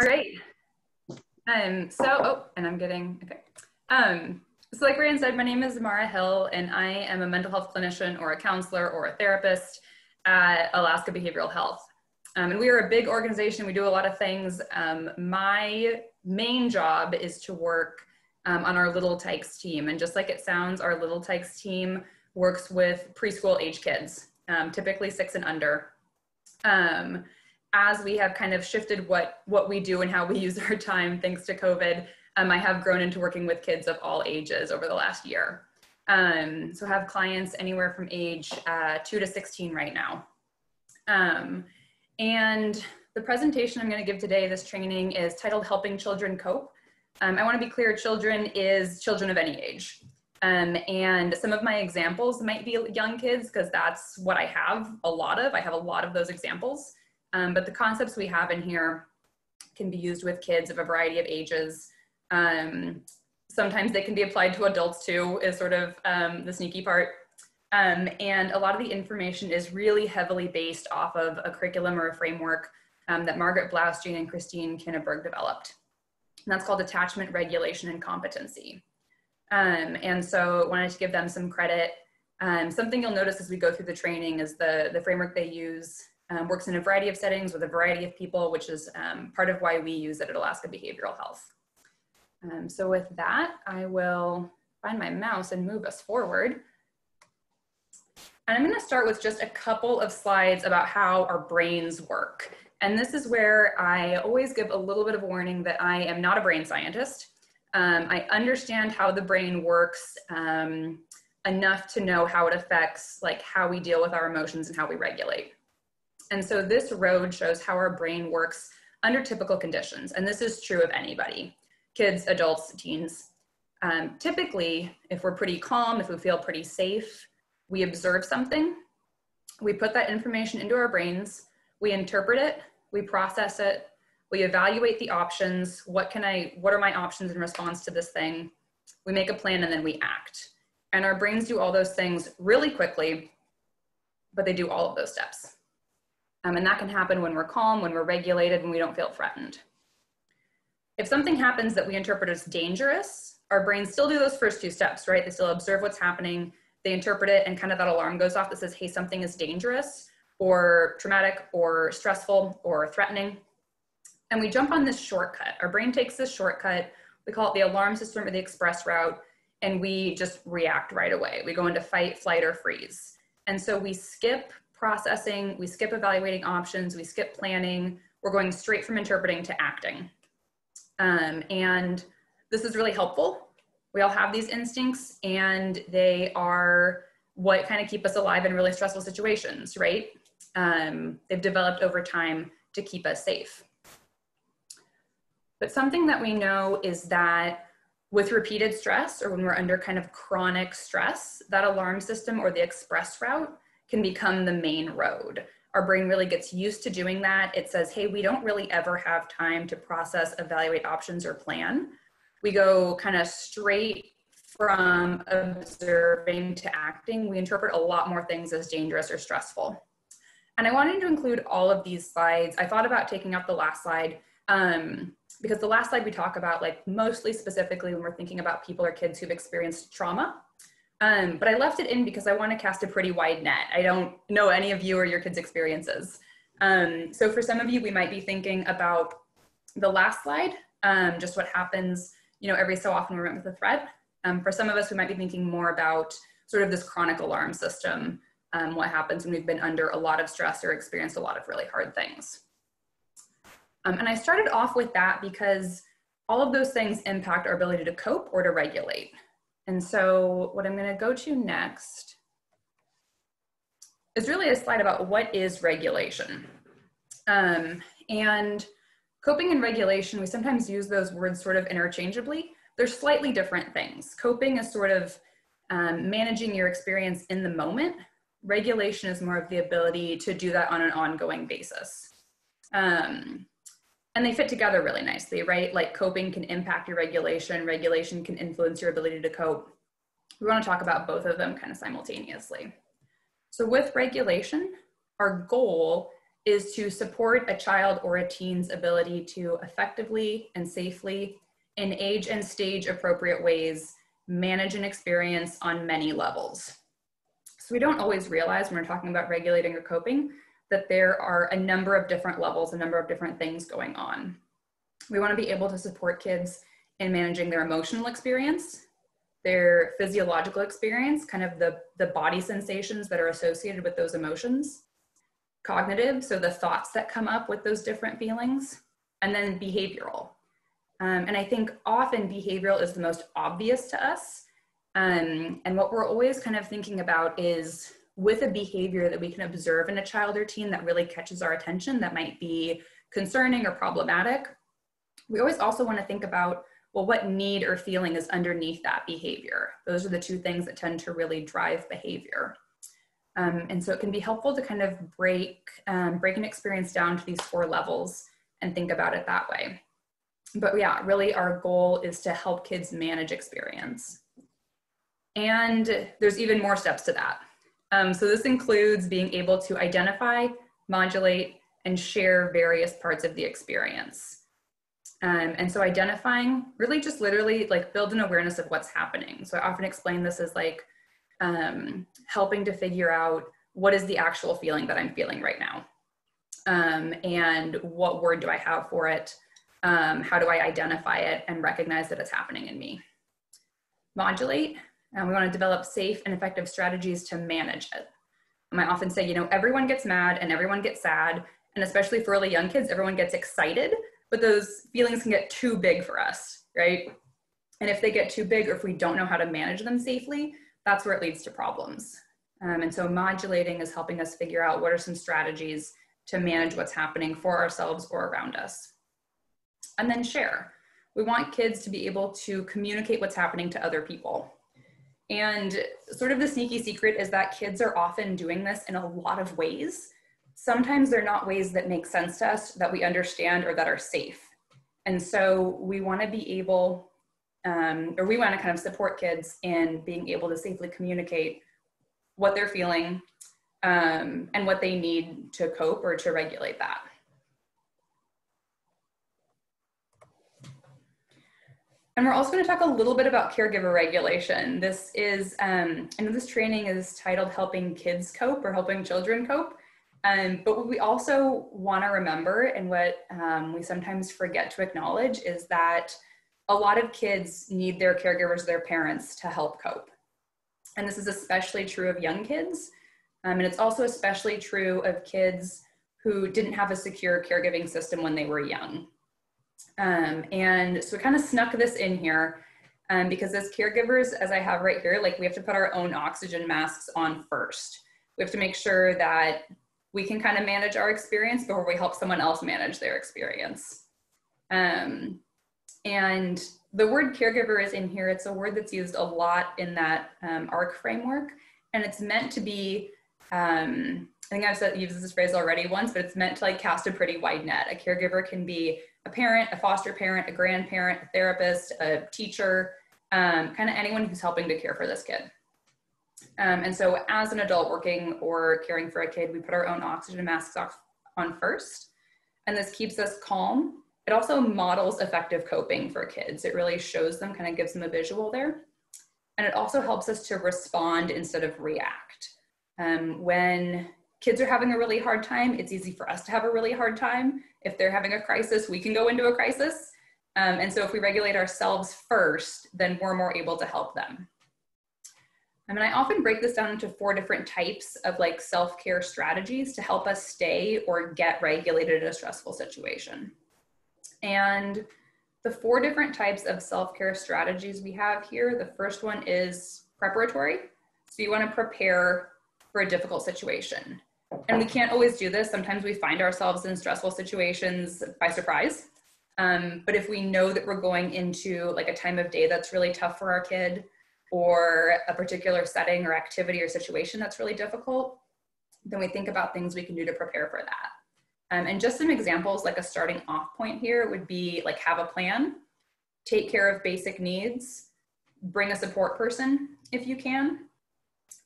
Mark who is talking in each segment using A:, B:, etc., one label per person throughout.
A: All right. Um, so, oh, and I'm getting, okay. Um, so like Ryan said, my name is Mara Hill and I am a mental health clinician or a counselor or a therapist at Alaska Behavioral Health. Um, and we are a big organization. We do a lot of things. Um, my main job is to work um, on our Little Tykes team. And just like it sounds, our Little Tykes team works with preschool age kids, um, typically six and under. As we have kind of shifted what, what we do and how we use our time thanks to COVID, um, I have grown into working with kids of all ages over the last year. Um, so I have clients anywhere from age uh, 2 to 16 right now. Um, and the presentation I'm going to give today, this training, is titled Helping Children Cope. Um, I want to be clear, children is children of any age. Um, and some of my examples might be young kids because that's what I have a lot of. I have a lot of those examples. Um, but the concepts we have in here can be used with kids of a variety of ages. Um, sometimes they can be applied to adults too, is sort of um, the sneaky part. Um, and a lot of the information is really heavily based off of a curriculum or a framework um, that Margaret Blaustein and Kristine Kinniburgh developed. And that's called attachment regulation and competency. Um, and so wanted to give them some credit. Something you'll notice as we go through the training is the, the framework they use um, works in a variety of settings with a variety of people, which is um, part of why we use it at Alaska Behavioral Health. Um, so with that, I will find my mouse and move us forward. And I'm gonna start with just a couple of slides about how our brains work. And this is where I always give a little bit of warning that I am not a brain scientist. Um, I understand how the brain works um, enough to know how it affects like how we deal with our emotions and how we regulate. And so this road shows how our brain works under typical conditions. And this is true of anybody, kids, adults, teens. Um, typically, if we're pretty calm, if we feel pretty safe, we observe something, we put that information into our brains, we interpret it, we process it, we evaluate the options. What can I, what are my options in response to this thing? We make a plan and then we act. And our brains do all those things really quickly, but they do all of those steps. Um, and that can happen when we're calm, when we're regulated, when we don't feel threatened. If something happens that we interpret as dangerous, our brains still do those first two steps, right? They still observe what's happening, they interpret it, and kind of that alarm goes off that says, hey, something is dangerous or traumatic or stressful or threatening. And we jump on this shortcut. Our brain takes this shortcut. We call it the alarm system or the express route, and we just react right away. We go into fight, flight, or freeze. And so we skip processing, we skip evaluating options, we skip planning, we're going straight from interpreting to acting. Um, and this is really helpful. We all have these instincts and they are what kind of keep us alive in really stressful situations, right? Um, they've developed over time to keep us safe. But something that we know is that with repeated stress or when we're under kind of chronic stress, that alarm system or the express route can become the main road. Our brain really gets used to doing that. It says, hey, we don't really ever have time to process, evaluate options, or plan. We go kind of straight from observing to acting. We interpret a lot more things as dangerous or stressful. And I wanted to include all of these slides. I thought about taking out the last slide um, because the last slide we talk about like mostly specifically when we're thinking about people or kids who've experienced trauma um, but I left it in because I want to cast a pretty wide net. I don't know any of you or your kids' experiences. Um, so for some of you, we might be thinking about the last slide, um, just what happens, you know, every so often we're met with a threat. Um, for some of us, we might be thinking more about sort of this chronic alarm system, um, what happens when we've been under a lot of stress or experienced a lot of really hard things. Um, and I started off with that because all of those things impact our ability to cope or to regulate. And so what I'm gonna go to next is really a slide about what is regulation. Um, and coping and regulation, we sometimes use those words sort of interchangeably. They're slightly different things. Coping is sort of um, managing your experience in the moment. Regulation is more of the ability to do that on an ongoing basis. Um, and they fit together really nicely, right? Like coping can impact your regulation, regulation can influence your ability to cope. We want to talk about both of them kind of simultaneously. So with regulation, our goal is to support a child or a teen's ability to effectively and safely, in age and stage appropriate ways, manage an experience on many levels. So we don't always realize when we're talking about regulating or coping that there are a number of different levels, a number of different things going on. We want to be able to support kids in managing their emotional experience, their physiological experience, kind of the, the body sensations that are associated with those emotions, cognitive, so the thoughts that come up with those different feelings, and then behavioral. Um, and I think often behavioral is the most obvious to us. Um, and what we're always kind of thinking about is with a behavior that we can observe in a child or teen that really catches our attention that might be concerning or problematic, we always also want to think about well, what need or feeling is underneath that behavior? Those are the two things that tend to really drive behavior. Um, and so it can be helpful to kind of break, um, break an experience down to these four levels and think about it that way. But yeah, really our goal is to help kids manage experience. And there's even more steps to that. Um, so this includes being able to identify, modulate, and share various parts of the experience. Um, and so identifying really just literally like build an awareness of what's happening. So I often explain this as like um, helping to figure out what is the actual feeling that I'm feeling right now. Um, and what word do I have for it? Um, how do I identify it and recognize that it's happening in me? Modulate, and we want to develop safe and effective strategies to manage it. And I often say, you know, everyone gets mad and everyone gets sad, and especially for really young kids, everyone gets excited but those feelings can get too big for us, right? And if they get too big or if we don't know how to manage them safely, that's where it leads to problems. Um, and so modulating is helping us figure out what are some strategies to manage what's happening for ourselves or around us. And then share. We want kids to be able to communicate what's happening to other people. And sort of the sneaky secret is that kids are often doing this in a lot of ways sometimes they're not ways that make sense to us that we understand or that are safe. And so we want to be able, um, or we want to kind of support kids in being able to safely communicate what they're feeling um, and what they need to cope or to regulate that. And we're also going to talk a little bit about caregiver regulation. This is, um, I know this training is titled Helping Kids Cope or Helping Children Cope. Um, but what we also want to remember and what um, we sometimes forget to acknowledge is that a lot of kids need their caregivers, their parents to help cope. And this is especially true of young kids. Um, and it's also especially true of kids who didn't have a secure caregiving system when they were young. Um, and so we kind of snuck this in here um, because as caregivers, as I have right here, like we have to put our own oxygen masks on first. We have to make sure that we can kind of manage our experience before we help someone else manage their experience. Um, and the word caregiver is in here. It's a word that's used a lot in that um, ARC framework, and it's meant to be. Um, I think I've said, used this phrase already once, but it's meant to like cast a pretty wide net. A caregiver can be a parent, a foster parent, a grandparent, a therapist, a teacher, um, kind of anyone who's helping to care for this kid. Um, and so as an adult working or caring for a kid, we put our own oxygen masks on first. And this keeps us calm. It also models effective coping for kids. It really shows them, kind of gives them a visual there. And it also helps us to respond instead of react. Um, when kids are having a really hard time, it's easy for us to have a really hard time. If they're having a crisis, we can go into a crisis. Um, and so if we regulate ourselves first, then we're more able to help them. I mean, I often break this down into four different types of like self care strategies to help us stay or get regulated in a stressful situation. And the four different types of self care strategies we have here the first one is preparatory. So you want to prepare for a difficult situation. And we can't always do this. Sometimes we find ourselves in stressful situations by surprise. Um, but if we know that we're going into like a time of day that's really tough for our kid, or a particular setting or activity or situation that's really difficult, then we think about things we can do to prepare for that. Um, and just some examples, like a starting off point here would be like have a plan, take care of basic needs, bring a support person if you can.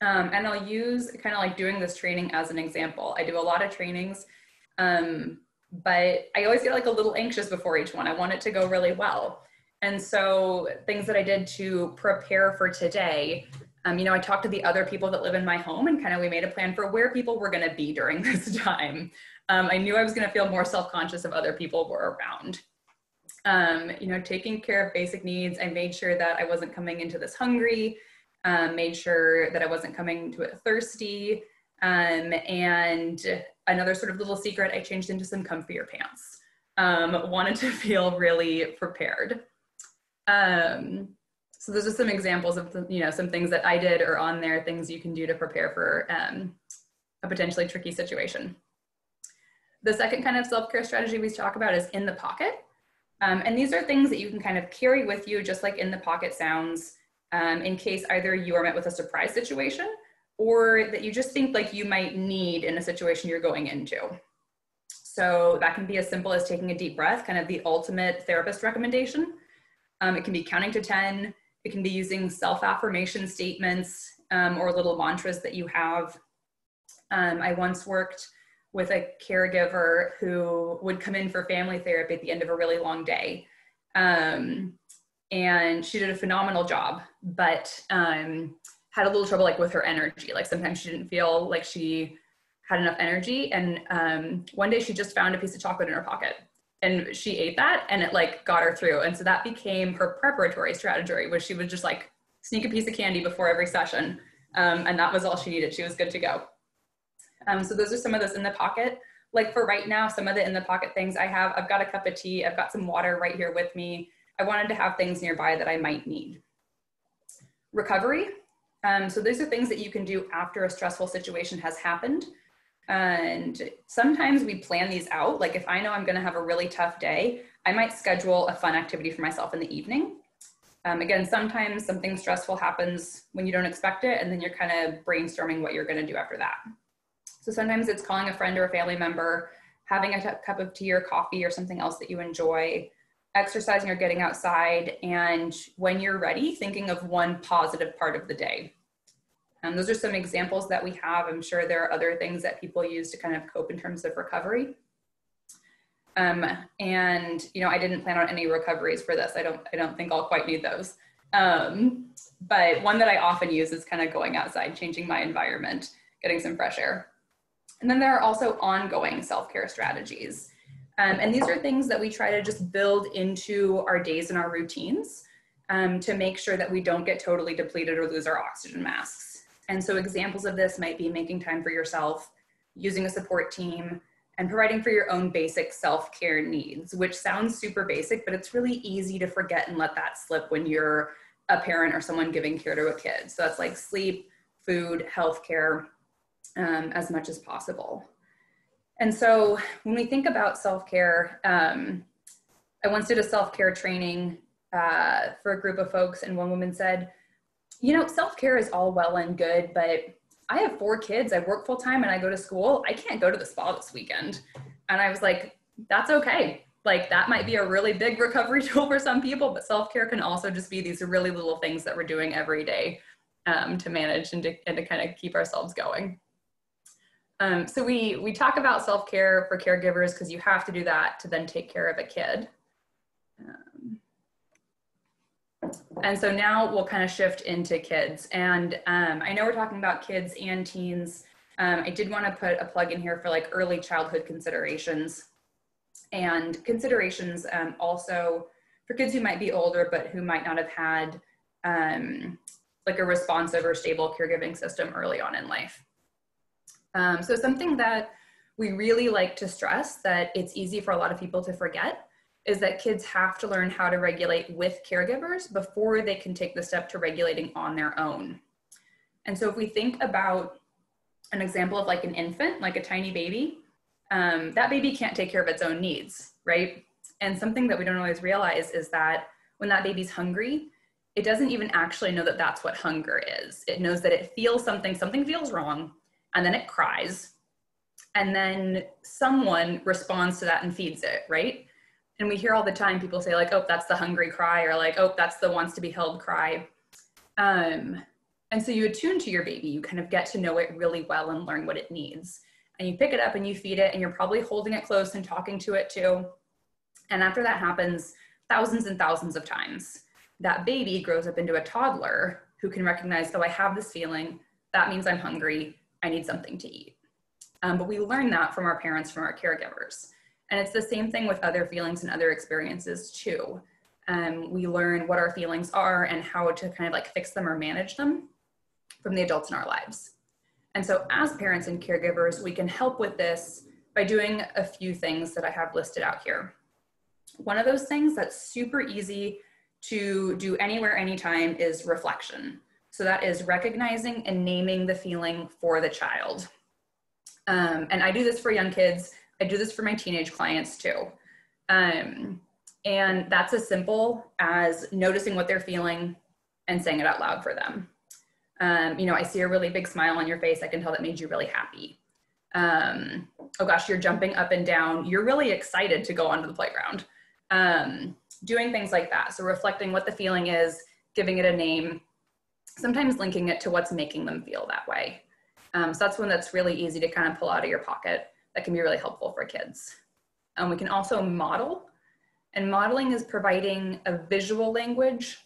A: Um, and I'll use kind of like doing this training as an example. I do a lot of trainings Um, but I always get like a little anxious before each one. I want it to go really well. And so things that I did to prepare for today, um, you know, I talked to the other people that live in my home and kind of we made a plan for where people were going to be during this time. Um, I knew I was going to feel more self-conscious if other people were around. Um, you know, taking care of basic needs. I made sure that I wasn't coming into this hungry, um, made sure that I wasn't coming to it thirsty. Um, and another sort of little secret, I changed into some comfier pants. Um, wanted to feel really prepared. Um, so those are some examples of the, you know some things that I did or on there, things you can do to prepare for um, a potentially tricky situation. The second kind of self-care strategy we talk about is in the pocket. Um, and these are things that you can kind of carry with you, just like in the pocket sounds, um, in case either you are met with a surprise situation or that you just think like you might need in a situation you're going into. So that can be as simple as taking a deep breath, kind of the ultimate therapist recommendation. Um, it can be counting to 10. It can be using self-affirmation statements um, or little mantras that you have. Um, I once worked with a caregiver who would come in for family therapy at the end of a really long day. Um, and she did a phenomenal job, but um, had a little trouble like with her energy. Like sometimes she didn't feel like she had enough energy. And um, one day she just found a piece of chocolate in her pocket and she ate that and it like got her through. And so that became her preparatory strategy was she would just like sneak a piece of candy before every session. Um, and that was all she needed. She was good to go. Um, so those are some of those in the pocket. Like for right now, some of the in the pocket things I have, I've got a cup of tea, I've got some water right here with me. I wanted to have things nearby that I might need. Recovery. Um, so these are things that you can do after a stressful situation has happened. And sometimes we plan these out. Like if I know I'm gonna have a really tough day, I might schedule a fun activity for myself in the evening. Um, again, sometimes something stressful happens when you don't expect it, and then you're kind of brainstorming what you're gonna do after that. So sometimes it's calling a friend or a family member, having a cup of tea or coffee or something else that you enjoy, exercising or getting outside, and when you're ready, thinking of one positive part of the day. And those are some examples that we have. I'm sure there are other things that people use to kind of cope in terms of recovery. Um, and you know, I didn't plan on any recoveries for this. I don't, I don't think I'll quite need those. Um, but one that I often use is kind of going outside, changing my environment, getting some fresh air. And then there are also ongoing self-care strategies. Um, and these are things that we try to just build into our days and our routines um, to make sure that we don't get totally depleted or lose our oxygen masks. And so examples of this might be making time for yourself, using a support team, and providing for your own basic self-care needs, which sounds super basic, but it's really easy to forget and let that slip when you're a parent or someone giving care to a kid. So that's like sleep, food, healthcare, um, as much as possible. And so when we think about self-care, um, I once did a self-care training uh, for a group of folks and one woman said, you know, self-care is all well and good, but I have four kids, I work full time and I go to school. I can't go to the spa this weekend. And I was like, that's okay. Like that might be a really big recovery tool for some people, but self-care can also just be these really little things that we're doing every day um, to manage and to, and to kind of keep ourselves going. Um, so we, we talk about self-care for caregivers because you have to do that to then take care of a kid. Um, and so now we'll kind of shift into kids. And um, I know we're talking about kids and teens. Um, I did want to put a plug in here for like early childhood considerations and considerations um, also for kids who might be older but who might not have had um, like a responsive or stable caregiving system early on in life. Um, so something that we really like to stress that it's easy for a lot of people to forget is that kids have to learn how to regulate with caregivers before they can take the step to regulating on their own. And so if we think about an example of like an infant, like a tiny baby, um, that baby can't take care of its own needs, right? And something that we don't always realize is that when that baby's hungry, it doesn't even actually know that that's what hunger is. It knows that it feels something, something feels wrong, and then it cries and then someone responds to that and feeds it right and we hear all the time people say like oh that's the hungry cry or like oh that's the wants to be held cry um, and so you attune to your baby you kind of get to know it really well and learn what it needs and you pick it up and you feed it and you're probably holding it close and talking to it too. And after that happens thousands and thousands of times, that baby grows up into a toddler who can recognize, oh, I have this feeling. That means I'm hungry. I need something to eat. Um, but we learn that from our parents, from our caregivers. And it's the same thing with other feelings and other experiences too. Um, we learn what our feelings are and how to kind of like fix them or manage them from the adults in our lives. And so, as parents and caregivers, we can help with this by doing a few things that I have listed out here. One of those things that's super easy to do anywhere, anytime is reflection. So, that is recognizing and naming the feeling for the child. Um, and I do this for young kids, I do this for my teenage clients too. Um, and that's as simple as noticing what they're feeling and saying it out loud for them. Um, you know, I see a really big smile on your face. I can tell that made you really happy. Um, oh gosh, you're jumping up and down. You're really excited to go onto the playground. Um, doing things like that. So reflecting what the feeling is, giving it a name, sometimes linking it to what's making them feel that way. Um, so that's one that's really easy to kind of pull out of your pocket that can be really helpful for kids. Um, we can also model, and modeling is providing a visual language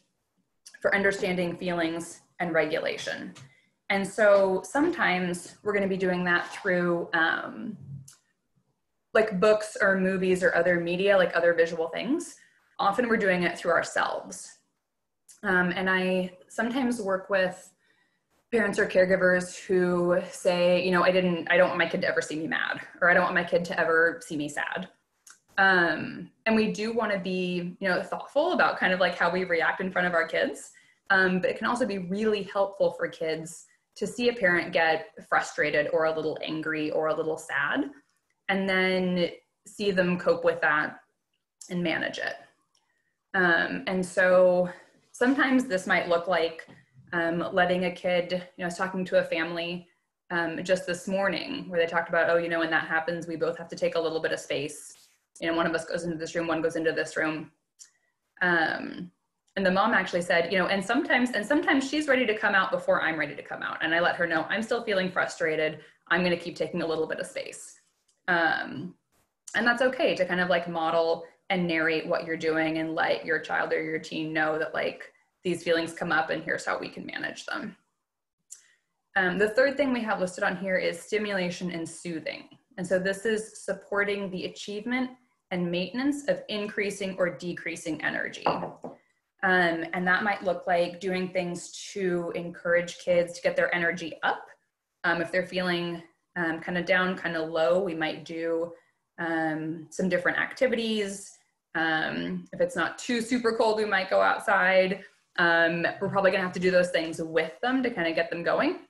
A: for understanding feelings and regulation. And so sometimes we're going to be doing that through um, like books or movies or other media, like other visual things. Often we're doing it through ourselves. Um, and I sometimes work with parents or caregivers who say, you know, I didn't, I don't want my kid to ever see me mad, or I don't want my kid to ever see me sad. Um, and we do want to be, you know, thoughtful about kind of like how we react in front of our kids. Um, but it can also be really helpful for kids to see a parent get frustrated or a little angry or a little sad, and then see them cope with that and manage it. Um, and so sometimes this might look like um, letting a kid, you know, I was talking to a family um, just this morning where they talked about, oh, you know, when that happens, we both have to take a little bit of space. You know, one of us goes into this room, one goes into this room. Um, and the mom actually said, you know, and sometimes, and sometimes she's ready to come out before I'm ready to come out. And I let her know I'm still feeling frustrated. I'm going to keep taking a little bit of space. Um, and that's okay to kind of like model and narrate what you're doing and let your child or your teen know that like these feelings come up and here's how we can manage them. Um, the third thing we have listed on here is stimulation and soothing. And so this is supporting the achievement and maintenance of increasing or decreasing energy. Um, and that might look like doing things to encourage kids to get their energy up. Um, if they're feeling um, kind of down, kind of low, we might do um, some different activities. Um, if it's not too super cold, we might go outside. Um, we're probably gonna have to do those things with them to kind of get them going.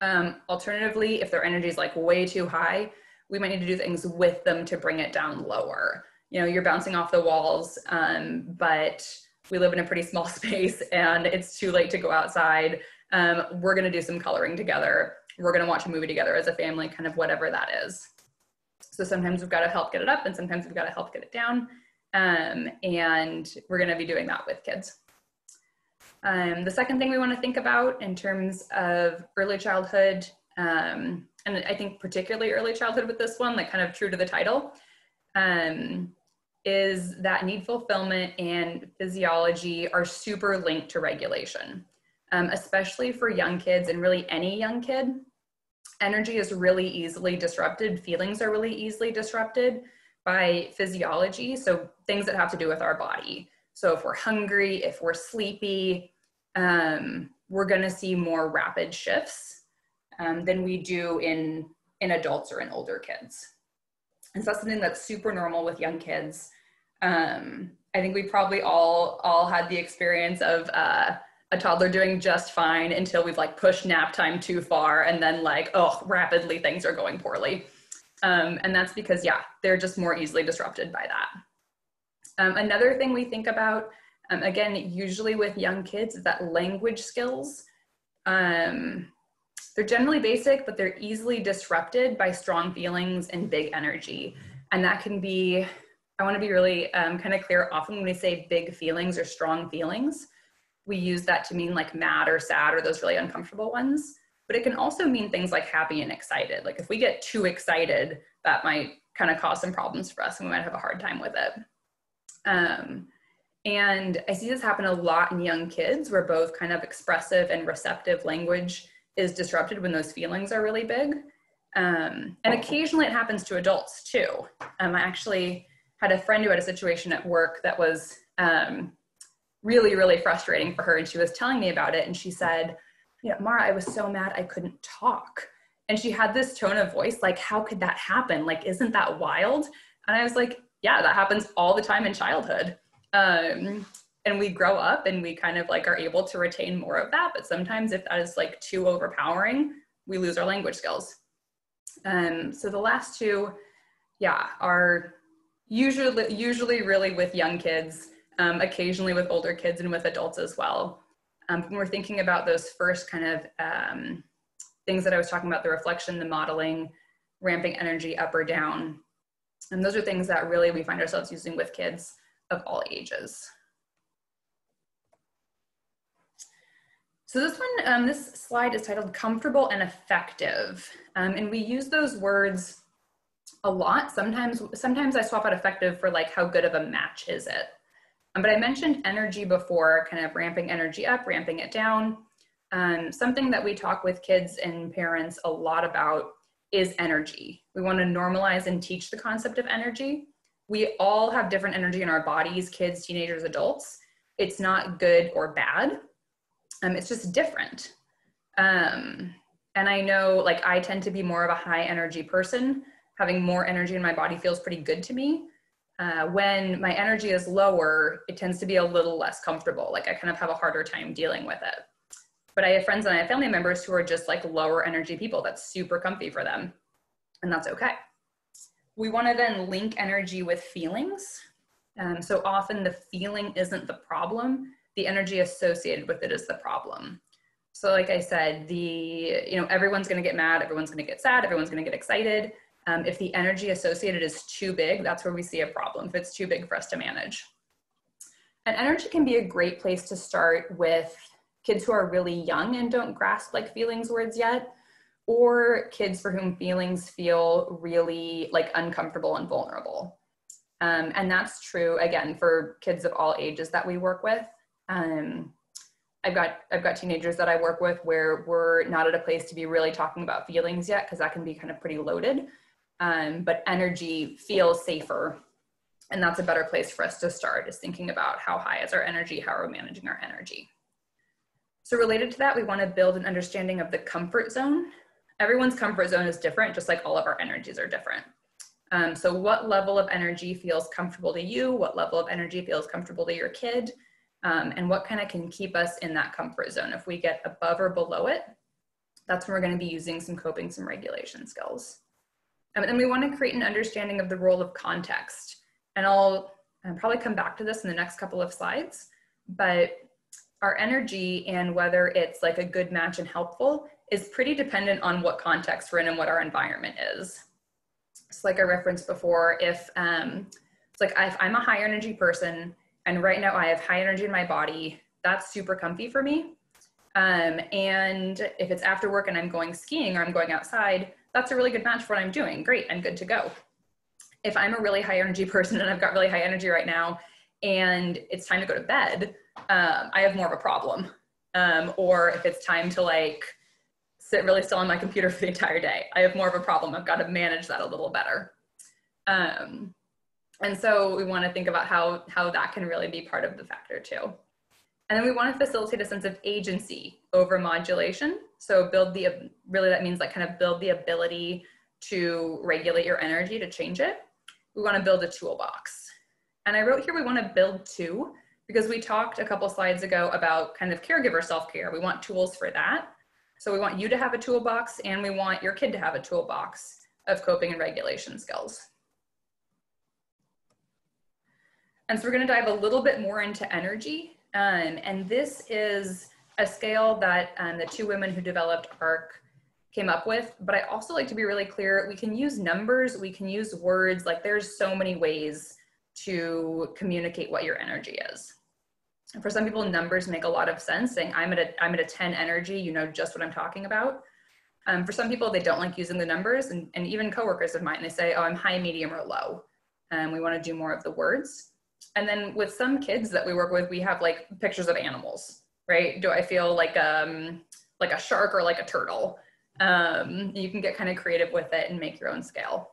A: Um, alternatively, if their energy is like way too high, we might need to do things with them to bring it down lower. You know, you're bouncing off the walls, um, but we live in a pretty small space and it's too late to go outside. Um, we're gonna do some coloring together. We're gonna watch a movie together as a family, kind of whatever that is. So sometimes we've gotta help get it up and sometimes we've gotta help get it down. Um, and we're gonna be doing that with kids. Um, the second thing we want to think about in terms of early childhood, um, and I think particularly early childhood with this one, like kind of true to the title, um, is that need fulfillment and physiology are super linked to regulation, um, especially for young kids and really any young kid. Energy is really easily disrupted, feelings are really easily disrupted by physiology, so things that have to do with our body. So if we're hungry, if we're sleepy, um, we're going to see more rapid shifts um, than we do in in adults or in older kids. And so that's something that's super normal with young kids. Um, I think we probably all all had the experience of uh, a toddler doing just fine until we've like pushed nap time too far, and then like oh, rapidly things are going poorly. Um, and that's because yeah, they're just more easily disrupted by that. Um, another thing we think about, um, again, usually with young kids, is that language skills. Um, they're generally basic, but they're easily disrupted by strong feelings and big energy. And that can be, I want to be really um, kind of clear. Often when we say big feelings or strong feelings, we use that to mean like mad or sad or those really uncomfortable ones. but it can also mean things like happy and excited. Like if we get too excited, that might kind of cause some problems for us and we might have a hard time with it. Um, and I see this happen a lot in young kids where both kind of expressive and receptive language is disrupted when those feelings are really big. Um, and occasionally it happens to adults too. Um, I actually had a friend who had a situation at work that was um, really, really frustrating for her. And she was telling me about it. And she said, you know, Mara, I was so mad I couldn't talk. And she had this tone of voice, like, how could that happen? Like, isn't that wild? And I was like, yeah, that happens all the time in childhood. Um, and we grow up and we kind of like are able to retain more of that. But sometimes if that is like too overpowering, we lose our language skills. Um, so the last two, yeah, are usually usually really with young kids, um, occasionally with older kids and with adults as well. Um, when we're thinking about those first kind of um, things that I was talking about, the reflection, the modeling, ramping energy up or down, and those are things that really we find ourselves using with kids of all ages. So this one, um, this slide is titled comfortable and effective. Um, and we use those words a lot. Sometimes, sometimes I swap out effective for like how good of a match is it. Um, but I mentioned energy before, kind of ramping energy up, ramping it down. Um, something that we talk with kids and parents a lot about is energy. We want to normalize and teach the concept of energy. We all have different energy in our bodies, kids, teenagers, adults. It's not good or bad um, it's just different. Um, and I know like I tend to be more of a high energy person. Having more energy in my body feels pretty good to me. Uh, when my energy is lower, it tends to be a little less comfortable. Like I kind of have a harder time dealing with it. But I have friends and I have family members who are just like lower energy people. That's super comfy for them. And that's okay. We want to then link energy with feelings. Um, so often the feeling isn't the problem the energy associated with it is the problem. So like I said, the, you know, everyone's going to get mad, everyone's going to get sad, everyone's going to get excited. Um, if the energy associated is too big, that's where we see a problem, if it's too big for us to manage. And energy can be a great place to start with kids who are really young and don't grasp like feelings words yet, or kids for whom feelings feel really like uncomfortable and vulnerable. Um, and that's true again for kids of all ages that we work with. Um, I've got I've got teenagers that I work with where we're not at a place to be really talking about feelings yet because that can be kind of pretty loaded. Um, but energy feels safer, and that's a better place for us to start is thinking about how high is our energy, how are we managing our energy. So related to that, we want to build an understanding of the comfort zone. Everyone's comfort zone is different, just like all of our energies are different. Um, so what level of energy feels comfortable to you? What level of energy feels comfortable to your kid? um, and what kind of can keep us in that comfort zone. If we get above or below it, that's when we're going to be using some coping, some regulation skills. Um, and we want to create an understanding of the role of context. And I'll, probably come back to this in the next couple of slides, but our energy and whether it's like a good match and helpful is pretty dependent on what context we're in and what our environment is. So like I referenced before, if um, it's like if I'm a high energy person and right now I have high energy in my body. That's super comfy for me. Um, and if it's after work and I'm going skiing or I'm going outside, that's a really good match for what I'm doing. Great, I'm good to go. If I'm a really high energy person and I've got really high energy right now and it's time to go to bed, um, I have more of a problem. Um, or if it's time to like sit really still on my computer for the entire day, I have more of a problem. I've got to manage that a little better. Um, and so we want to think about how, how that can really be part of the factor too. And then we want to facilitate a sense of agency over modulation. So build the, really that means like kind of build the ability to regulate your energy to change it. We want to build a toolbox. And I wrote here we want to build two because we talked a couple slides ago about kind of caregiver self-care. We want tools for that. So we want you to have a toolbox and we want your kid to have a toolbox of coping and regulation skills. And so we're going to dive a little bit more into energy. Um, and this is a scale that um, the two women who developed ARC came up with. But I also like to be really clear we can use numbers, we can use words, like there's so many ways to communicate what your energy is. And for some people, numbers make a lot of sense, saying I'm at a, I'm at a 10 energy, you know just what I'm talking about. Um, for some people, they don't like using the numbers, and, and even coworkers of mine, they say, oh, I'm high, medium, or low. And we want to do more of the words. And then with some kids that we work with, we have like pictures of animals, right? Do I feel like um like a shark or like a turtle? Um, you can get kind of creative with it and make your own scale.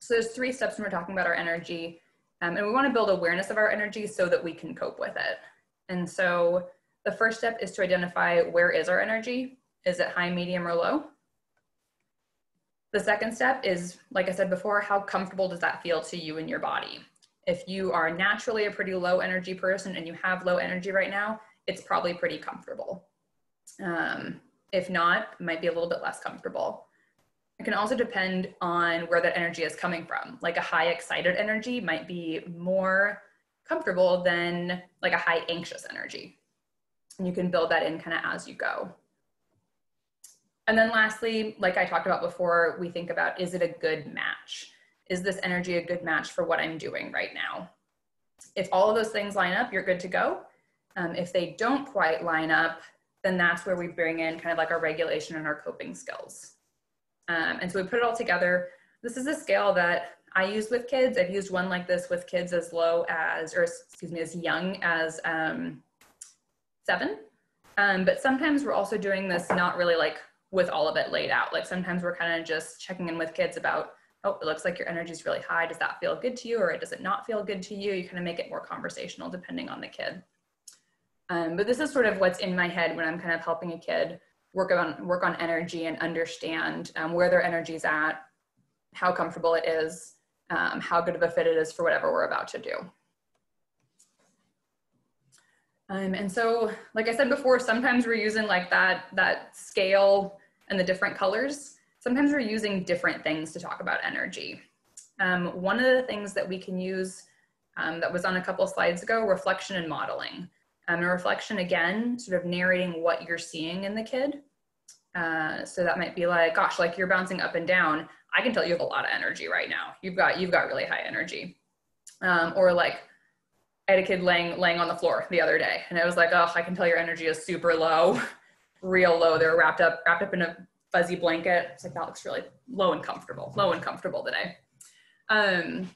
A: So there's three steps when we're talking about our energy. Um, and we want to build awareness of our energy so that we can cope with it. And so the first step is to identify where is our energy? Is it high, medium, or low? The second step is, like I said before, how comfortable does that feel to you in your body? If you are naturally a pretty low energy person and you have low energy right now, it's probably pretty comfortable. Um, if not, might be a little bit less comfortable. It can also depend on where that energy is coming from. Like a high excited energy might be more comfortable than like a high anxious energy. And you can build that in kind of as you go. And then lastly, like I talked about before, we think about is it a good match? Is this energy a good match for what I'm doing right now? If all of those things line up, you're good to go. Um, if they don't quite line up, then that's where we bring in kind of like our regulation and our coping skills. Um, and so we put it all together. This is a scale that I use with kids. I've used one like this with kids as low as, or excuse me, as young as um, seven. Um, but sometimes we're also doing this not really like with all of it laid out. Like sometimes we're kind of just checking in with kids about, oh, it looks like your energy is really high. Does that feel good to you or does it not feel good to you? You kind of make it more conversational depending on the kid. Um, but this is sort of what's in my head when I'm kind of helping a kid work on work on energy and understand um, where their energy is at, how comfortable it is, um, how good of a fit it is for whatever we're about to do. Um, and so, like I said before, sometimes we're using like that that scale and the different colors, sometimes we're using different things to talk about energy. Um, one of the things that we can use um, that was on a couple slides ago, reflection and modeling. Um, a reflection again, sort of narrating what you're seeing in the kid. Uh, so that might be like, gosh, like you're bouncing up and down. I can tell you have a lot of energy right now. You've got you've got really high energy. Um, or like I had a kid laying laying on the floor the other day, and I was like, oh, I can tell your energy is super low real low. They're wrapped up, wrapped up in a fuzzy blanket. It's like, that looks really low and comfortable, low and comfortable today. Um,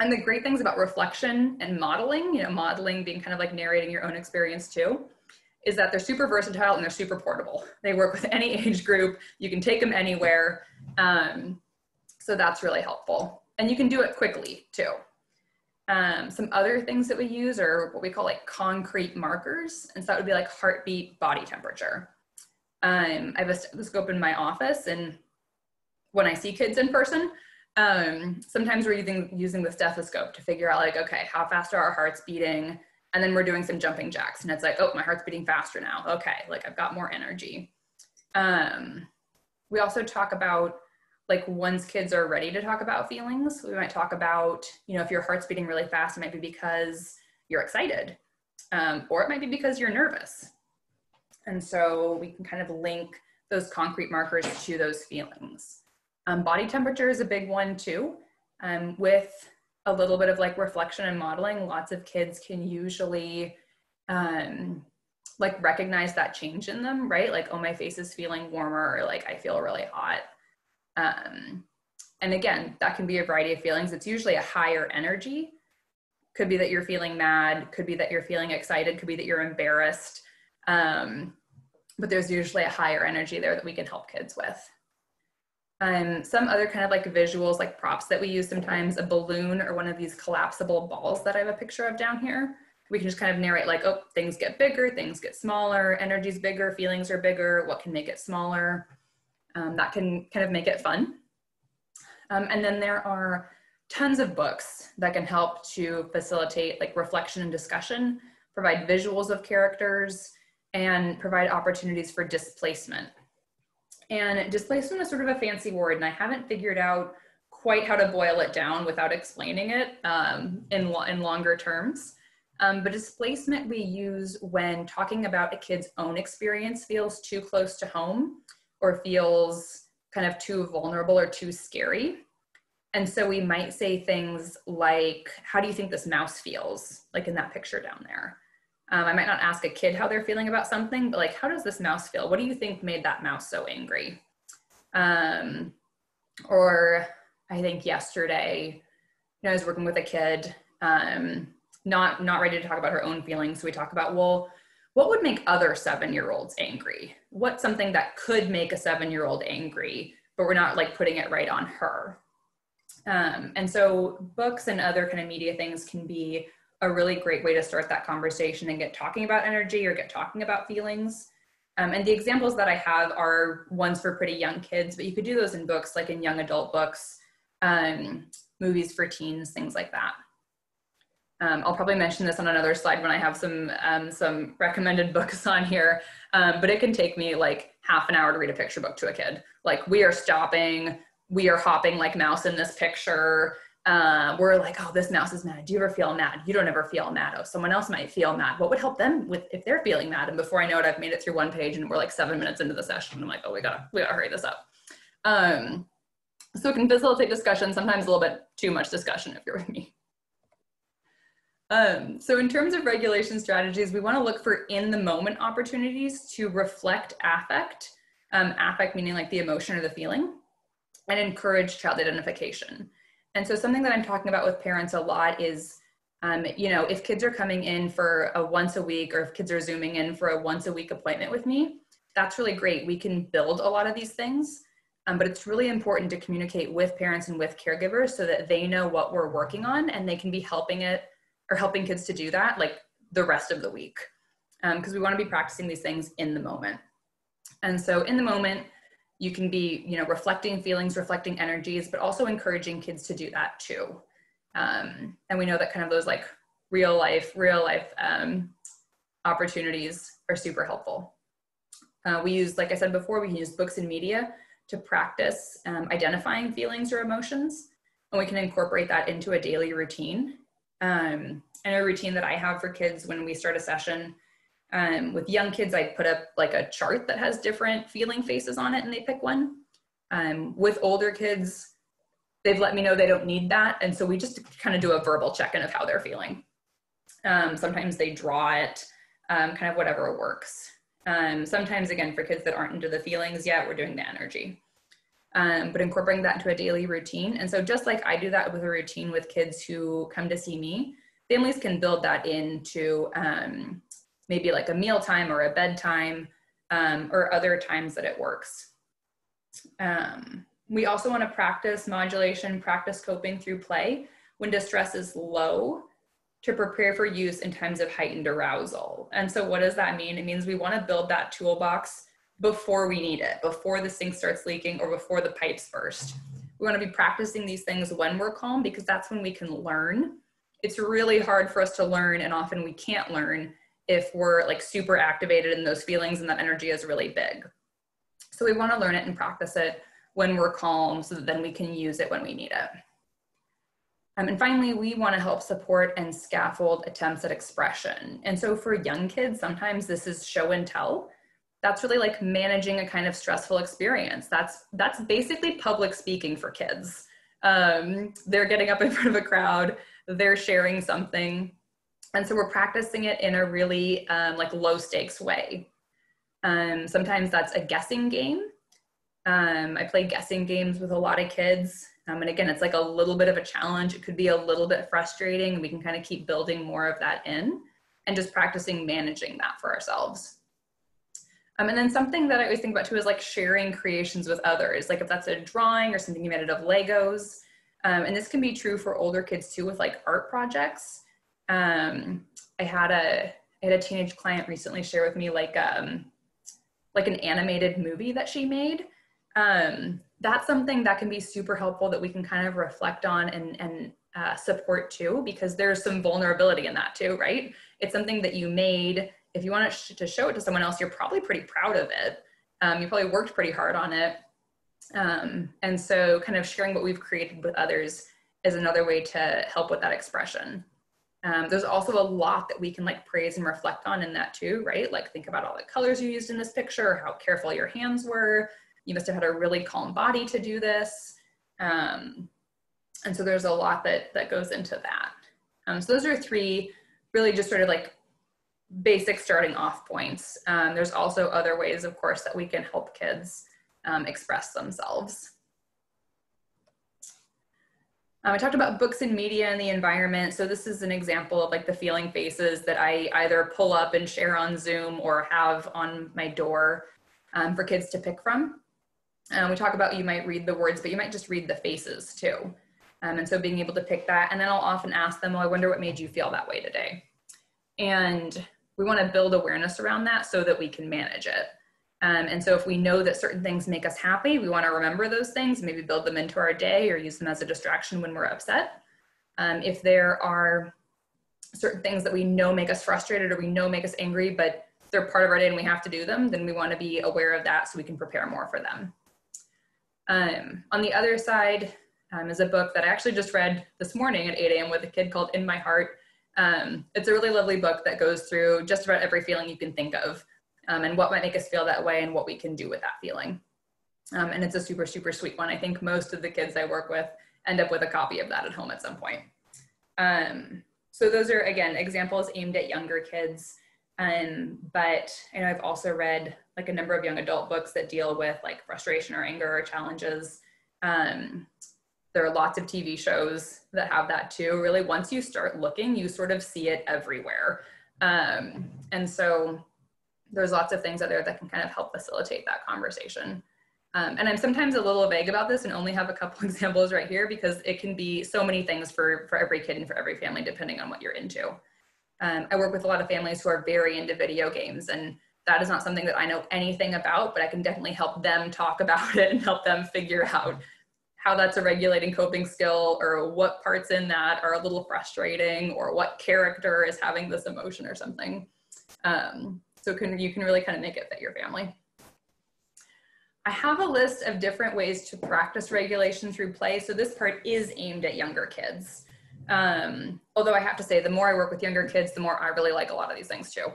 A: and the great things about reflection and modeling, you know, modeling being kind of like narrating your own experience too, is that they're super versatile and they're super portable. They work with any age group. You can take them anywhere. Um, so that's really helpful. And you can do it quickly too. Um, some other things that we use are what we call like concrete markers. And so that would be like heartbeat, body temperature. Um, I have a stethoscope in my office and when I see kids in person, um, sometimes we're using, using the stethoscope to figure out like, okay, how fast are our hearts beating? And then we're doing some jumping jacks and it's like, oh, my heart's beating faster now. Okay, like I've got more energy. Um, we also talk about like once kids are ready to talk about feelings, we might talk about, you know, if your heart's beating really fast, it might be because you're excited, um, or it might be because you're nervous. And so we can kind of link those concrete markers to those feelings. Um, body temperature is a big one too. Um, with a little bit of like reflection and modeling, lots of kids can usually um, like recognize that change in them, right? Like, oh, my face is feeling warmer, or like I feel really hot. Um, and again, that can be a variety of feelings. It's usually a higher energy. Could be that you're feeling mad, could be that you're feeling excited, could be that you're embarrassed. Um, but there's usually a higher energy there that we can help kids with. Um, some other kind of like visuals, like props that we use sometimes, a balloon or one of these collapsible balls that I have a picture of down here. We can just kind of narrate like, oh, things get bigger, things get smaller, energy's bigger, feelings are bigger, what can make it smaller? Um, that can kind of make it fun. Um, and then there are tons of books that can help to facilitate like reflection and discussion, provide visuals of characters, and provide opportunities for displacement. And displacement is sort of a fancy word, and I haven't figured out quite how to boil it down without explaining it um, in, lo in longer terms. Um, but displacement we use when talking about a kid's own experience feels too close to home or feels kind of too vulnerable or too scary. And so we might say things like, How do you think this mouse feels? Like in that picture down there. Um, I might not ask a kid how they're feeling about something, but like, how does this mouse feel? What do you think made that mouse so angry? Um, or I think yesterday, you know, I was working with a kid, um, not not ready to talk about her own feelings. So we talk about, well, what would make other seven-year-olds angry? What's something that could make a seven-year-old angry, but we're not like putting it right on her. Um, and so books and other kind of media things can be a really great way to start that conversation and get talking about energy or get talking about feelings. Um, and the examples that I have are ones for pretty young kids, but you could do those in books, like in young adult books, um, movies for teens, things like that. Um, I'll probably mention this on another slide when I have some um, some recommended books on here, um, but it can take me like half an hour to read a picture book to a kid. Like we are stopping, we are hopping like mouse in this picture. Uh, we're like, oh, this mouse is mad. Do you ever feel mad? You don't ever feel mad. Oh, someone else might feel mad. What would help them with if they're feeling mad? And before I know it, I've made it through one page and we're like seven minutes into the session. I'm like, oh, we gotta, we gotta hurry this up. Um, so it can facilitate discussion, sometimes a little bit too much discussion if you're with me. Um, so in terms of regulation strategies, we want to look for in the moment opportunities to reflect affect, um, affect meaning like the emotion or the feeling, and encourage child identification. And so something that I'm talking about with parents a lot is, um, you know, if kids are coming in for a once a week or if kids are zooming in for a once a week appointment with me, that's really great. We can build a lot of these things. Um, but it's really important to communicate with parents and with caregivers so that they know what we're working on and they can be helping it or helping kids to do that like the rest of the week because um, we want to be practicing these things in the moment and so in the moment you can be you know reflecting feelings reflecting energies but also encouraging kids to do that too um, and we know that kind of those like real life real life um, opportunities are super helpful uh, we use like i said before we can use books and media to practice um, identifying feelings or emotions and we can incorporate that into a daily routine um, and a routine that I have for kids when we start a session. Um, with young kids, I put up like a chart that has different feeling faces on it and they pick one. Um, with older kids, they've let me know they don't need that. And so we just kind of do a verbal check in of how they're feeling. Um, sometimes they draw it, um, kind of whatever works. Um, sometimes, again, for kids that aren't into the feelings yet, we're doing the energy um, but incorporating that into a daily routine. And so just like I do that with a routine with kids who come to see me, families can build that into um, maybe like a mealtime or a bedtime um, or other times that it works. Um, we also want to practice modulation, practice coping through play when distress is low to prepare for use in times of heightened arousal. And so what does that mean? It means we want to build that toolbox before we need it, before the sink starts leaking or before the pipes burst. We want to be practicing these things when we're calm because that's when we can learn. It's really hard for us to learn, and often we can't learn if we're like super activated in those feelings and that energy is really big. So we want to learn it and practice it when we're calm so that then we can use it when we need it. Um, and finally, we want to help support and scaffold attempts at expression. And so for young kids, sometimes this is show and tell that's really like managing a kind of stressful experience. That's that's basically public speaking for kids. Um, they're getting up in front of a crowd, they're sharing something, and so we're practicing it in a really um, like low stakes way. Um, sometimes that's a guessing game. Um, I play guessing games with a lot of kids. Um, and again, it's like a little bit of a challenge. It could be a little bit frustrating. And we can kind of keep building more of that in and just practicing managing that for ourselves. Um, and then something that I always think about too is like sharing creations with others. Like if that's a drawing or something you made out of Legos. Um, and this can be true for older kids too with like art projects. Um, I had a I had a teenage client recently share with me like um, like an animated movie that she made. Um, that's something that can be super helpful that we can kind of reflect on and and uh, support too because there's some vulnerability in that too, right? It's something that you made if you want to show it to someone else, you're probably pretty proud of it. Um, you probably worked pretty hard on it. Um, and so kind of sharing what we've created with others is another way to help with that expression. Um, there's also a lot that we can like praise and reflect on in that too, right? Like think about all the colors you used in this picture, how careful your hands were. You must have had a really calm body to do this. Um, and so there's a lot that, that goes into that. Um, so those are three really just sort of like basic starting off points. Um, there's also other ways, of course, that we can help kids. um, express themselves. Um, I talked about books and media and the environment. So this is an example of like the feeling faces that I either pull up and share on Zoom or have on my door um, for kids to pick from. Um, we talk about you might read the words, but you might just read the faces too. Um, and so being able to pick that, and then I'll often ask them, well, I wonder what made you feel that way today. And we want to build awareness around that so that we can manage it. Um, and so if we know that certain things make us happy, we want to remember those things, maybe build them into our day or use them as a distraction when we're upset. Um, if there are certain things that we know make us frustrated or we know make us angry, but they're part of our day and we have to do them, then we want to be aware of that so we can prepare more for them. Um, on the other side um, is a book that I actually just read this morning at 8 a.m. with a kid called In My Heart. Um, it's a really lovely book that goes through just about every feeling you can think of um, and what might make us feel that way and what we can do with that feeling. Um, and it's a super, super sweet one. I think most of the kids I work with end up with a copy of that at home at some point. Um, so those are, again, examples aimed at younger kids. Um, but I know I've also read like a number of young adult books that deal with like frustration or anger or challenges. Um, there are lots of TV shows that have that too. Really, once you start looking, you sort of see it everywhere. Um, and so there's lots of things out there that can kind of help facilitate that conversation. Um, and I'm sometimes a little vague about this and only have a couple examples right here because it can be so many things for, for every kid and for every family, depending on what you're into. Um, I work with a lot of families who are very into video games and that is not something that I know anything about, but I can definitely help them talk about it and help them figure out how that's a regulating coping skill or what parts in that are a little frustrating or what character is having this emotion or something. Um, so can, you can really kind of make it fit your family. I have a list of different ways to practice regulation through play. So this part is aimed at younger kids. Um, although I have to say, the more I work with younger kids, the more I really like a lot of these things too.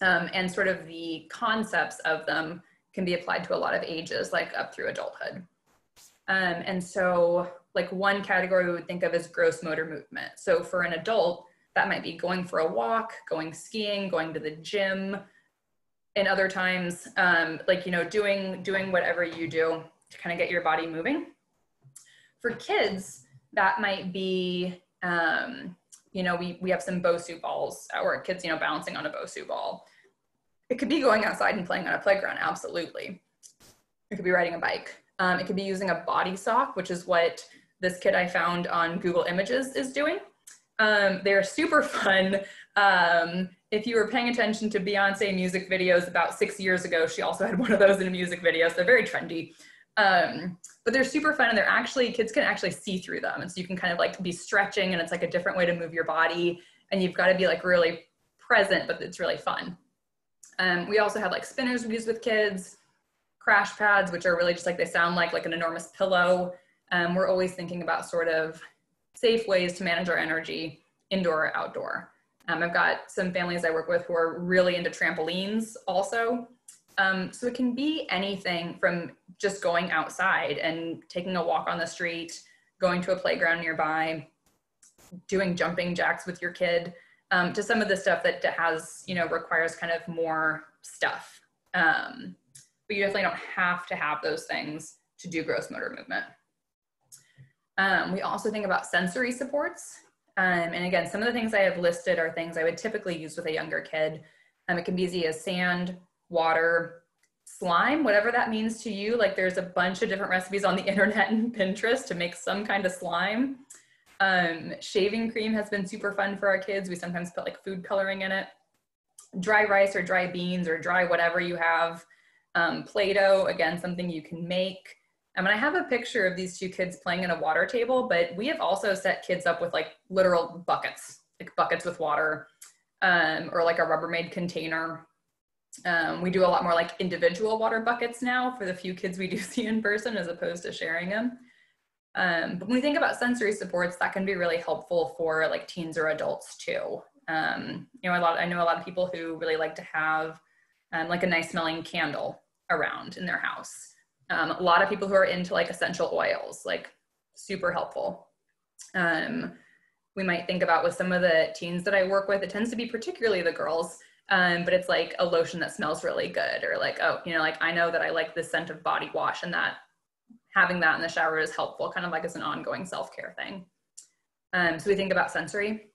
A: Um, and sort of the concepts of them can be applied to a lot of ages, like up through adulthood. Um, and so like one category we would think of as gross motor movement. So for an adult, that might be going for a walk, going skiing, going to the gym. And other times, um, like, you know, doing, doing whatever you do to kind of get your body moving. For kids, that might be, um, you know, we, we have some Bosu balls or kids, you know, bouncing on a Bosu ball. It could be going outside and playing on a playground, absolutely. It could be riding a bike. Um, it could be using a body sock, which is what this kid I found on Google Images is doing. Um, they're super fun. Um, if you were paying attention to Beyonce music videos about six years ago, she also had one of those in a music video. So they're very trendy. Um, but they're super fun and they're actually, kids can actually see through them. And so you can kind of like be stretching and it's like a different way to move your body. And you've got to be like really present, but it's really fun. Um, we also have like spinners we use with kids, crash pads, which are really just like they sound like like an enormous pillow. Um, we're always thinking about sort of safe ways to manage our energy indoor or outdoor. Um, I've got some families I work with who are really into trampolines also. Um, so it can be anything from just going outside and taking a walk on the street, going to a playground nearby, doing jumping jacks with your kid, um, to some of the stuff that has, you know, requires kind of more stuff. Um, but you definitely don't have to have those things to do gross motor movement. Um, we also think about sensory supports. Um, and again, some of the things I have listed are things I would typically use with a younger kid. Um, it can be easy as sand, water, slime, whatever that means to you. Like there's a bunch of different recipes on the internet and Pinterest to make some kind of slime. Um, shaving cream has been super fun for our kids. We sometimes put like food coloring in it. Dry rice or dry beans or dry whatever you have. Um, Play-Doh, again, something you can make. I mean, I have a picture of these two kids playing in a water table, but we have also set kids up with like literal buckets, like buckets with water, um, or like a Rubbermaid container. Um, we do a lot more like individual water buckets now for the few kids we do see in person as opposed to sharing them. Um, but when we think about sensory supports, that can be really helpful for like teens or adults too. Um, you know, a lot, I know a lot of people who really like to have um, like a nice smelling candle around in their house. Um, a lot of people who are into like essential oils, like super helpful. Um, we might think about with some of the teens that I work with, it tends to be particularly the girls, Um, but it's like a lotion that smells really good, or like, oh, you know, like I know that I like the scent of body wash, and that having that in the shower is helpful, kind of like as an ongoing self care thing. Um, so we think about sensory.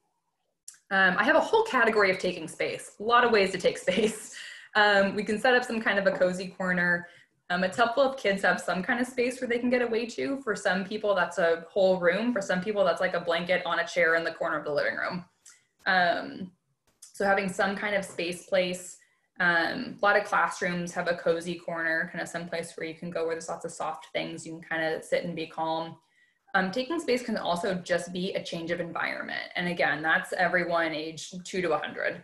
A: Um, I have a whole category of taking space, a lot of ways to take space. Um, we can set up some kind of a cozy corner. Um, it's helpful if kids have some kind of space where they can get away to. For some people, that's a whole room. For some people, that's like a blanket on a chair in the corner of the living room. Um, so having some kind of space place. Um, a lot of classrooms have a cozy corner, kind of some place where you can go where there's lots of soft things. You can kind of sit and be calm. Um, taking space can also just be a change of environment. And again, that's everyone age two to 100. If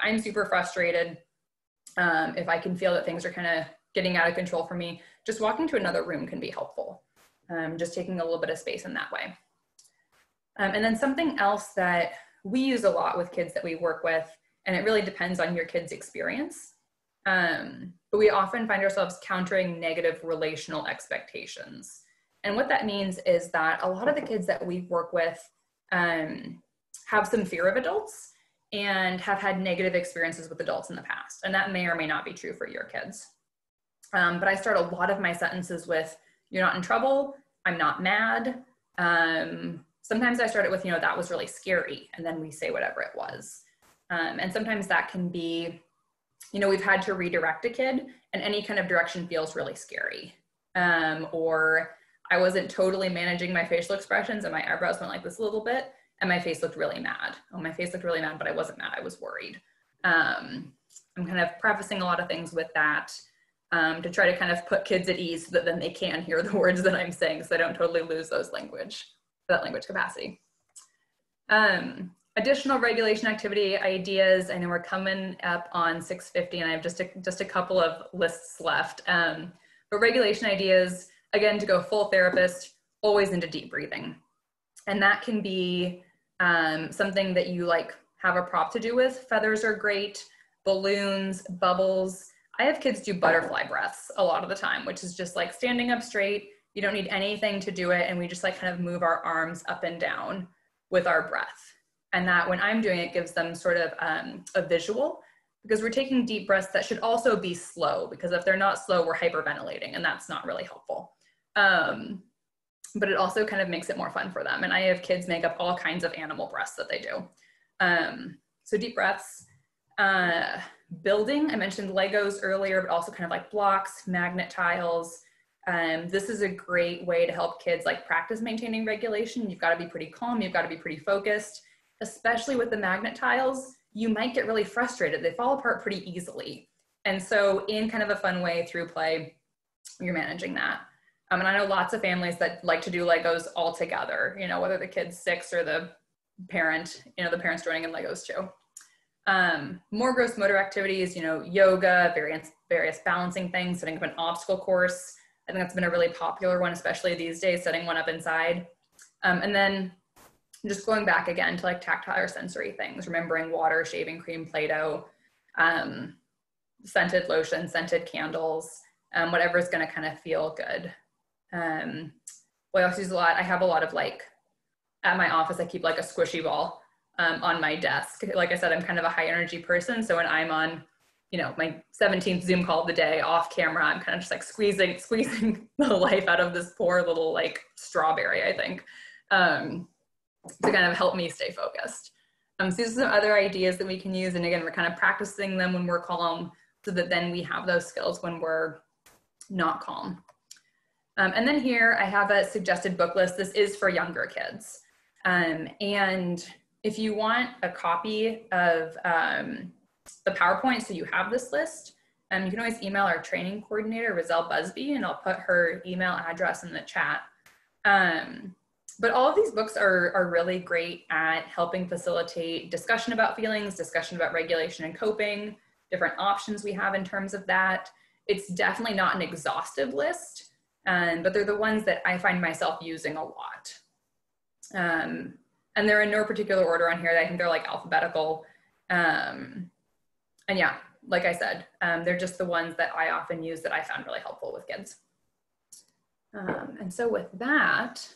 A: I'm super frustrated, um, if I can feel that things are kind of getting out of control for me, just walking to another room can be helpful. Um, just taking a little bit of space in that way. Um, and then something else that we use a lot with kids that we work with, and it really depends on your kid's experience. Um, but we often find ourselves countering negative relational expectations. And what that means is that a lot of the kids that we work with um, have some fear of adults and have had negative experiences with adults in the past. And that may or may not be true for your kids. Um, but I start a lot of my sentences with, You're not in trouble. I'm not mad. Um, sometimes I start it with, You know, that was really scary. And then we say whatever it was. Um, and sometimes that can be, you know, we've had to redirect a kid, and any kind of direction feels really scary. Um, or I wasn't totally managing my facial expressions and my eyebrows went like this a little bit and my face looked really mad. Oh, my face looked really mad, but I wasn't mad. I was worried. Um, I'm kind of prefacing a lot of things with that um, to try to kind of put kids at ease so that then they can hear the words that I'm saying so they don't totally lose those language, that language capacity. Um, additional regulation activity ideas. I know we're coming up on 650 and I have just a, just a couple of lists left. Um, but regulation ideas, again, to go full therapist, always into deep breathing. And that can be um, something that you like have a prop to do with. Feathers are great, balloons, bubbles. I have kids do butterfly breaths a lot of the time, which is just like standing up straight. You don't need anything to do it. And we just like kind of move our arms up and down with our breath. And that when I'm doing it gives them sort of um, a visual because we're taking deep breaths that should also be slow because if they're not slow, we're hyperventilating and that's not really helpful. Um, but it also kind of makes it more fun for them. And I have kids make up all kinds of animal breaths that they do. Um, so deep breaths, uh, building, I mentioned Legos earlier, but also kind of like blocks, magnet tiles. Um, this is a great way to help kids like practice maintaining regulation. You've got to be pretty calm. You've got to be pretty focused, especially with the magnet tiles. You might get really frustrated. They fall apart pretty easily. And so in kind of a fun way through play, you're managing that. Um, and I know lots of families that like to do Legos all together, you know, whether the kid's six or the parent, you know, the parents joining in Legos too. Um, more gross motor activities, you know, yoga, various, various balancing things, setting up an obstacle course. I think that's been a really popular one, especially these days, setting one up inside. Um, and then just going back again to like tactile or sensory things, remembering water, shaving cream, Play-Doh, um, scented lotion, scented candles, um, whatever is going to kind of feel good. Um, else use a lot? I have a lot of like, at my office, I keep like a squishy ball um, on my desk. Like I said, I'm kind of a high energy person. So when I'm on, you know, my 17th Zoom call of the day off camera, I'm kind of just like squeezing, squeezing the life out of this poor little like strawberry, I think, um, to kind of help me stay focused. Um, so these are some other ideas that we can use. And again, we're kind of practicing them when we're calm so that then we have those skills when we're not calm. Um, and then here I have a suggested book list. This is for younger kids. Um, and if you want a copy of um, the PowerPoint so you have this list, um, you can always email our training coordinator, Roselle Busby, and I'll put her email address in the chat. Um, but all of these books are, are really great at helping facilitate discussion about feelings, discussion about regulation and coping, different options we have in terms of that. It's definitely not an exhaustive list, um, but they're the ones that I find myself using a lot. Um, and they're in no particular order on here. I think they're like alphabetical. Um, and yeah, like I said, um, they're just the ones that I often use that I found really helpful with kids. Um, and so with that,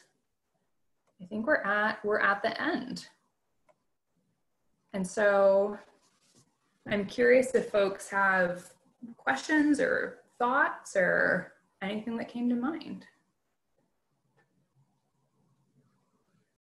A: I think we're at, we're at the end. And so I'm curious if folks have questions or thoughts or anything that came to mind.